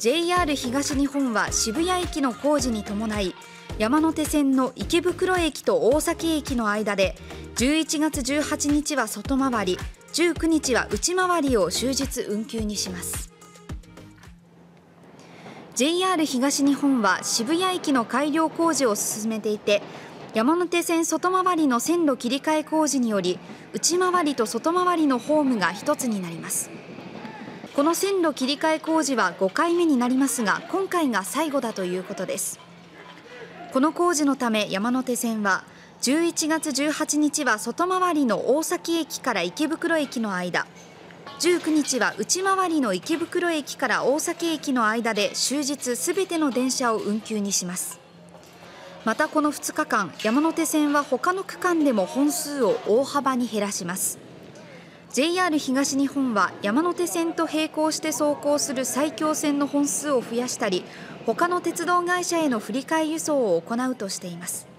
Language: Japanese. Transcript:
JR 東日本は渋谷駅の工事に伴い山手線の池袋駅と大崎駅の間で11月18日は外回り19日は内回りを終日運休にします。JR 東日本は渋谷駅の改良工事を進めていて山手線外回りの線路切り替え工事により内回りと外回りのホームが一つになります。この線路切り替え工事は5回目になりますが今回が最後だということです。この工事のため山手線は11月18日は外回りの大崎駅から池袋駅の間。19日は内回りの池袋駅から大崎駅の間で終日すべての電車を運休にします。またこの2日間山手線は他の区間でも本数を大幅に減らします。JR 東日本は山手線と並行して走行する埼京線の本数を増やしたり他の鉄道会社への振り替え輸送を行うとしています。